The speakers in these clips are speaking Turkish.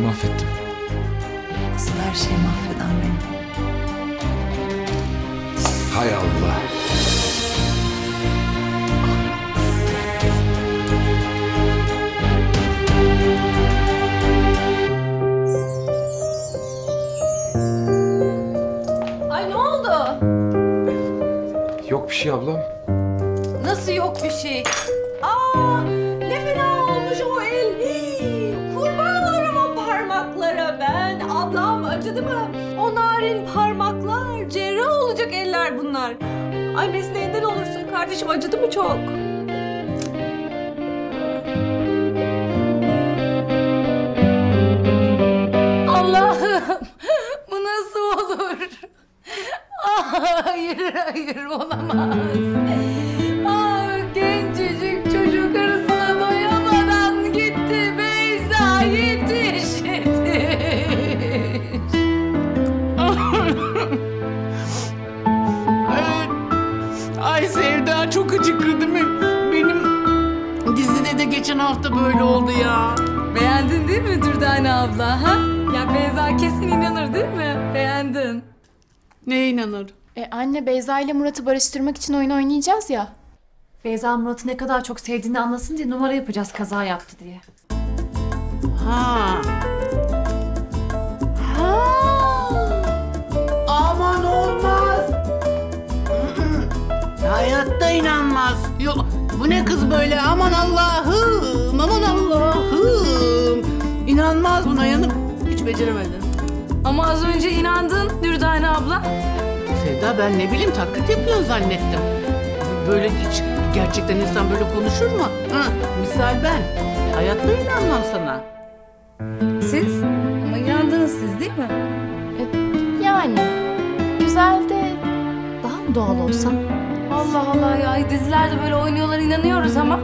mahvettim. Asıl her şeyi mahveden benim. Hay Allah. Ay ne oldu? Yok bir şey ablam. Nasıl yok bir şey? Aa O narin parmaklar. Cerrah olacak eller bunlar. Ay mesleğinden olursa kardeşim acıdı mı çok? Allah'ım bu nasıl olur? Hayır hayır olamaz. Geçen hafta böyle oldu ya. Beğendin değil mi Dürdane abla ha? Ya Beyza kesin inanır değil mi? Beğendin. Neye inanır? E anne Beyza ile Murat'ı barıştırmak için oyun oynayacağız ya. Beyza Murat'ı ne kadar çok sevdiğini anlasın diye numara yapacağız kaza yaptı diye. Ha. Ha. Aman olmaz. Hayatta inanmaz. Yok bu ne kız böyle aman Allah'ım aman Allah'ım. İnanmaz buna yanık. Hiç beceremedim. Ama az önce inandın Dürdane abla. Sevda ben ne bileyim taklit yapıyorsun zannettim. Böyle hiç gerçekten insan böyle konuşur mu? Ha, misal ben. Hayatta inanmam sana. Siz? Ama inandınız siz değil mi? Yani güzel de Daha mı doğal olsan? Allah Allah ya dizilerde böyle oynuyorlar inanıyoruz ama.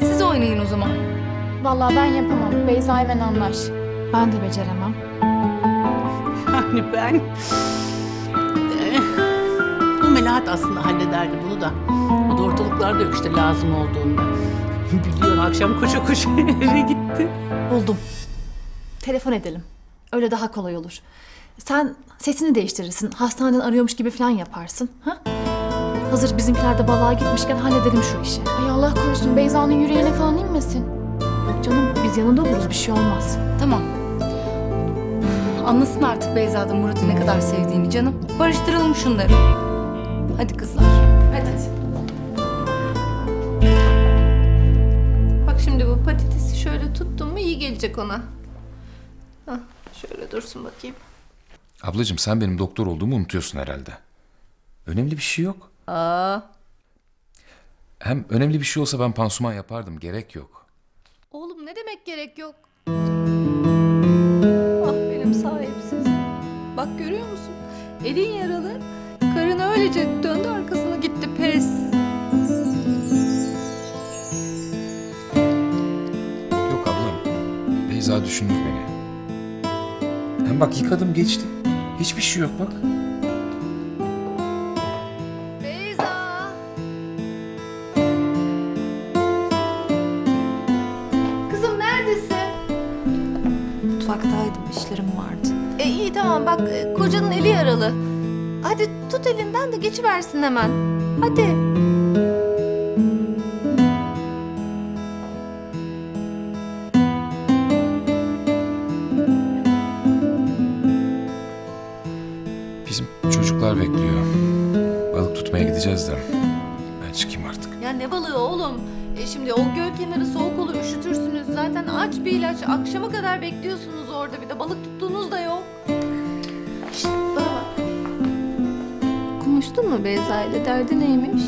Siz oynayın o zaman. vallahi ben yapamam. Beyza ile anlaş. Ben de beceremem. Yani ben... Bu Melahat aslında hallederdi bunu da. O da ortalıklarda yok işte lazım olduğunda. Biliyorsun akşam koşa koşa eve gitti. Buldum. Telefon edelim. Öyle daha kolay olur. Sen sesini değiştirirsin. Hastaneden arıyormuş gibi falan yaparsın. Ha? Hazır bizimkiler de balığa gitmişken halledelim şu işi. Ay Allah korusun Beyza'nın yüreğine falan inmesin. Yok canım biz yanında oluruz bir şey olmaz. Tamam. Anlasın artık Beyza'da Murat'ı ne kadar sevdiğini canım. Barıştıralım şunları. Hadi kızlar. Hadi hadi. Bak şimdi bu patatesi şöyle tuttum mu iyi gelecek ona. Hah, şöyle dursun bakayım. Ablacığım sen benim doktor olduğumu unutuyorsun herhalde. Önemli bir şey yok. Aa, Hem önemli bir şey olsa ben pansuman yapardım. Gerek yok. oğlum ne demek gerek yok? Ah benim sahipsiz. Bak görüyor musun? Elin yaralı. Karın öylece döndü arkasına gitti pes. Yok ablam. Beyza düşünür beni. Hem bak yıkadım geçti. Hiçbir şey yok bak. Mutfaktaydım işlerim vardı. E iyi tamam bak e, kocanın eli yaralı. Hadi tut elinden de geçiversin hemen. Hadi. Bizim çocuklar bekliyor. Balık tutmaya gideceğiz de. Ben çıkayım artık. Ya ne balığı oğlum? E şimdi o göl kenarı soğuk olur üşütürsünüz. Zaten aç bir ilaç. Akşama kadar bekliyorsunuz orada bir de balık tuttuğunuz da yok. Şşt bana bak. Konuştun mu Beyza ile? Derdi neymiş?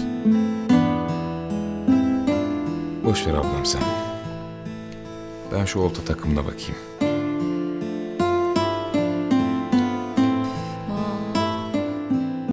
Boş ver ablam sen. Ben şu olta takımına bakayım.